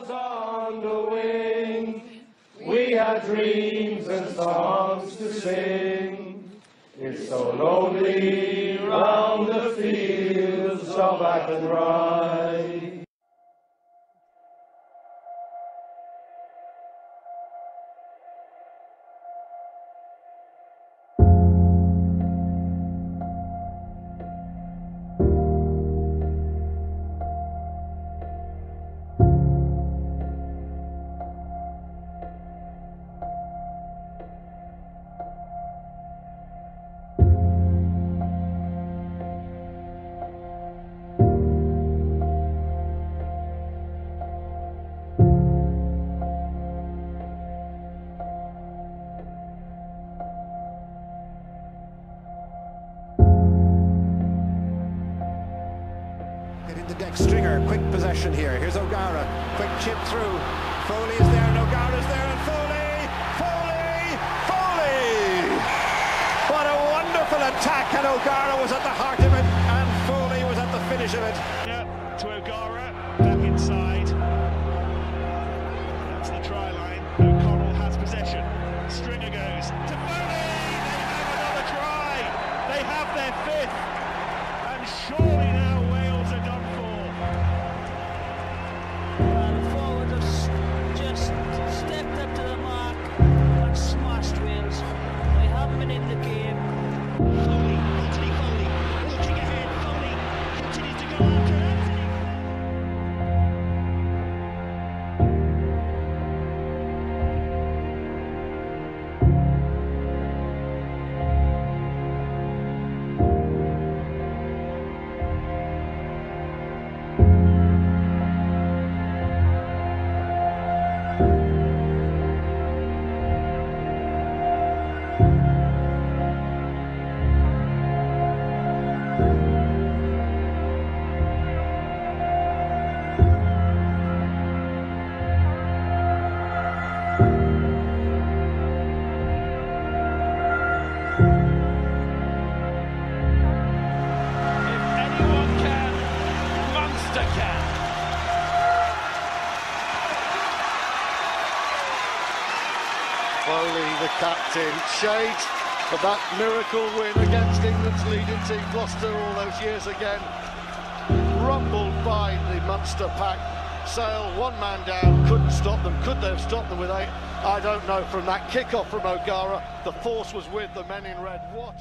was on the wing. We had dreams and songs to sing. It's so lonely round the fields of Athenry. Deck stringer, quick possession here. Here's O'Gara, quick chip through. Foley is there, and O'Gara's there, and Foley, Foley, Foley! What a wonderful attack, and O'Gara was at the heart of it, and Foley was at the finish of it. To O'Gara, back inside. That's the try line. O'Connell has possession. Stringer goes to Foley. They have another try. They have their fifth. And surely Foley, the captain, shades of that miracle win against England's leading team, Gloucester, all those years again. Rumbled by the Munster pack. Sale, one man down, couldn't stop them. Could they have stopped them with eight? I don't know. From that kick-off from O'Gara, the force was with the men in red. What